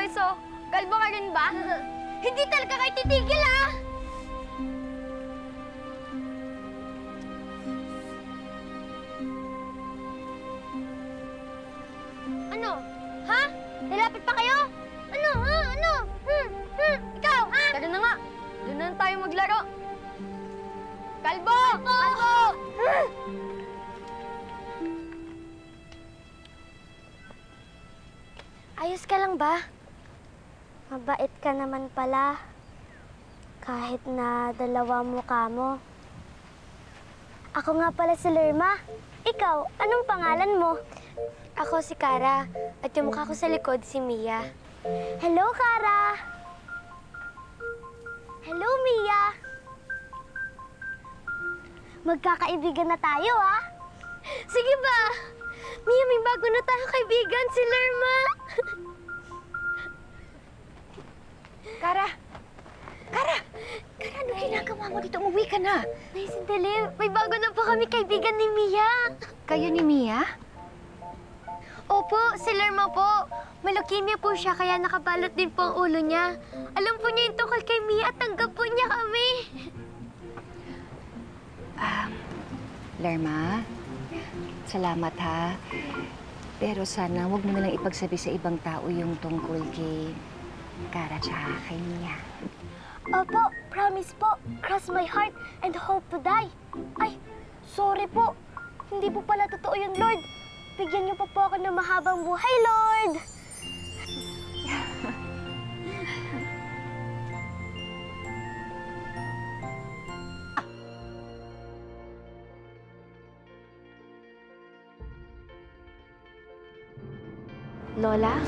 Empaiso, kalbo ka rin ba? Hindi talaga kayo titigil, ah! Ano? Ha? Lalapit pa kayo? Ano? Ha? Ano? Hmm? Hmm? Ikaw, ha? Tara na nga. Doon na tayo maglaro. Kalbo! Kalbo! Ayos ka lang ba? Mabait ka naman pala. Kahit na dalawa mukha mo. Ako nga pala si Lerma. Ikaw, anong pangalan mo? Ako si Kara. At yung mukha ko sa likod, si Mia. Hello, Kara! Hello, Mia! Magkakaibigan na tayo, ah! Sige ba? Mia, may bago na tayong kaibigan, si Lerma! Kara! Kara! Kara, ano ginagawa mo dito? Umuwi ka na. May sandali, may bago na po kami kaibigan ni Mia. Kayo ni Mia? Opo, si Lerma po. May leukemia po siya, kaya nakabalot din po ang ulo niya. Alam po niya yung tungkol kay Mia at tanggap po niya kami. Lerma, salamat ha. Pero sana huwag mo nalang ipagsabi sa ibang tao yung tungkol kay Kara tsaka kay Mia. Opo, promise po. Cross my heart and hope to die. Ay, sorry po. Hindi po pala totoo yun, Lord. Bigyan niyo pa po ako ng mahabang buhay, Lord. Lola?